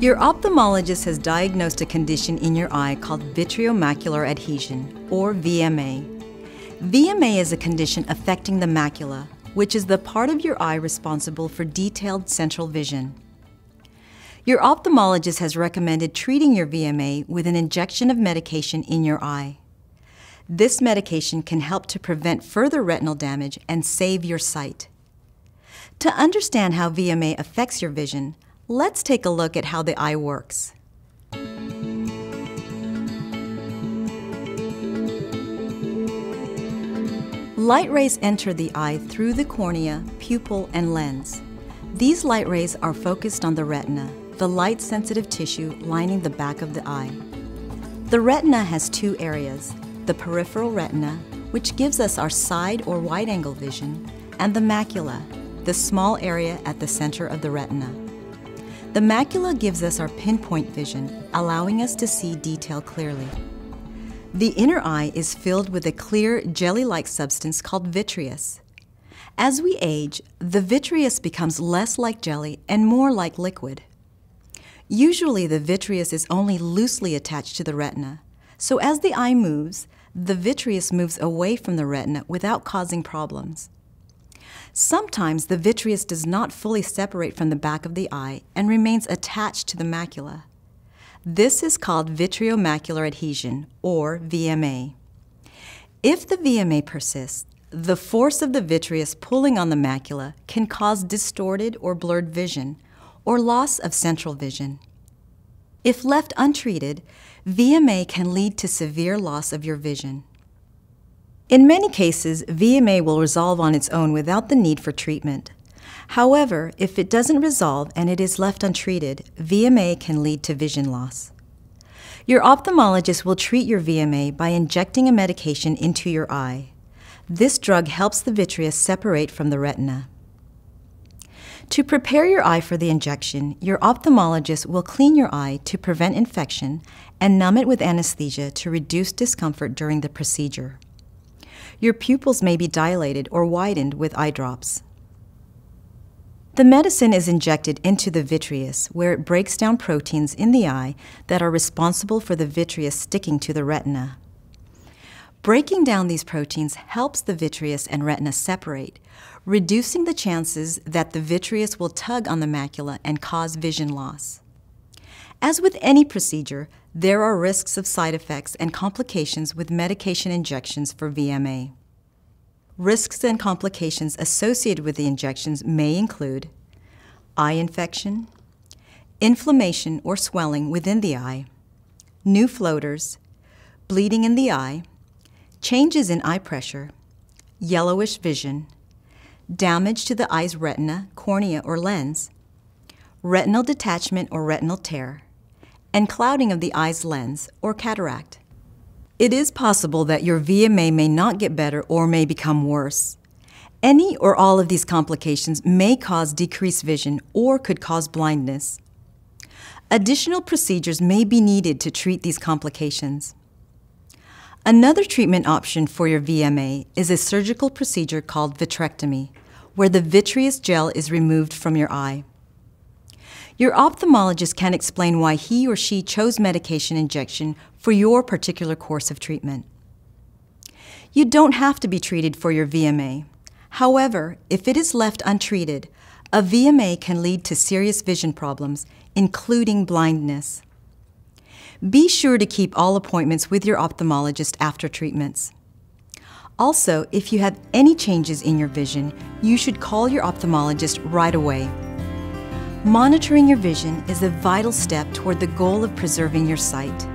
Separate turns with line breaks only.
Your ophthalmologist has diagnosed a condition in your eye called vitreomacular adhesion, or VMA. VMA is a condition affecting the macula, which is the part of your eye responsible for detailed central vision. Your ophthalmologist has recommended treating your VMA with an injection of medication in your eye. This medication can help to prevent further retinal damage and save your sight. To understand how VMA affects your vision, let's take a look at how the eye works. Light rays enter the eye through the cornea, pupil, and lens. These light rays are focused on the retina, the light-sensitive tissue lining the back of the eye. The retina has two areas, the peripheral retina, which gives us our side or wide-angle vision, and the macula, the small area at the center of the retina. The macula gives us our pinpoint vision, allowing us to see detail clearly. The inner eye is filled with a clear, jelly-like substance called vitreous. As we age, the vitreous becomes less like jelly and more like liquid. Usually the vitreous is only loosely attached to the retina, so as the eye moves, the vitreous moves away from the retina without causing problems. Sometimes the vitreous does not fully separate from the back of the eye and remains attached to the macula. This is called vitreomacular adhesion, or VMA. If the VMA persists, the force of the vitreous pulling on the macula can cause distorted or blurred vision, or loss of central vision. If left untreated, VMA can lead to severe loss of your vision. In many cases, VMA will resolve on its own without the need for treatment. However, if it doesn't resolve and it is left untreated, VMA can lead to vision loss. Your ophthalmologist will treat your VMA by injecting a medication into your eye. This drug helps the vitreous separate from the retina. To prepare your eye for the injection, your ophthalmologist will clean your eye to prevent infection and numb it with anesthesia to reduce discomfort during the procedure. Your pupils may be dilated or widened with eye drops. The medicine is injected into the vitreous, where it breaks down proteins in the eye that are responsible for the vitreous sticking to the retina. Breaking down these proteins helps the vitreous and retina separate, reducing the chances that the vitreous will tug on the macula and cause vision loss. As with any procedure, there are risks of side effects and complications with medication injections for VMA. Risks and complications associated with the injections may include eye infection, inflammation or swelling within the eye, new floaters, bleeding in the eye, changes in eye pressure, yellowish vision, damage to the eye's retina, cornea, or lens, retinal detachment or retinal tear, and clouding of the eye's lens or cataract. It is possible that your VMA may not get better or may become worse. Any or all of these complications may cause decreased vision or could cause blindness. Additional procedures may be needed to treat these complications. Another treatment option for your VMA is a surgical procedure called vitrectomy, where the vitreous gel is removed from your eye. Your ophthalmologist can explain why he or she chose medication injection for your particular course of treatment. You don't have to be treated for your VMA. However, if it is left untreated, a VMA can lead to serious vision problems, including blindness. Be sure to keep all appointments with your ophthalmologist after treatments. Also, if you have any changes in your vision, you should call your ophthalmologist right away. Monitoring your vision is a vital step toward the goal of preserving your sight.